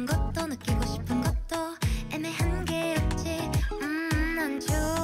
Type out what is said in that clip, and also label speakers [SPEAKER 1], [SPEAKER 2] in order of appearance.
[SPEAKER 1] 싶은 것도 느끼고 싶은 것도 애매한 게 없지. 음난 좋아.